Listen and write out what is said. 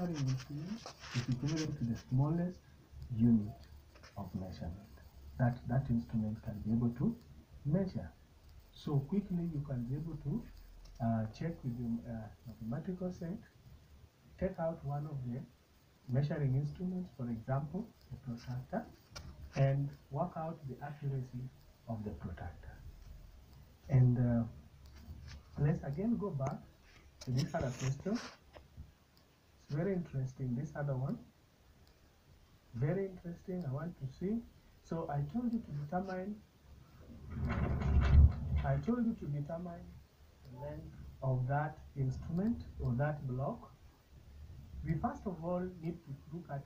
measuring instrument is equivalent to the smallest unit of measurement that that instrument can be able to measure. So quickly you can be able to uh, check with your uh, mathematical set, take out one of the measuring instruments, for example, the protractor, and work out the accuracy of the protractor. And uh, let's again go back to this other question. Very interesting, this other one. Very interesting, I want to see. So I told you to determine, I told you to determine the length of that instrument or that block. We first of all need to look at.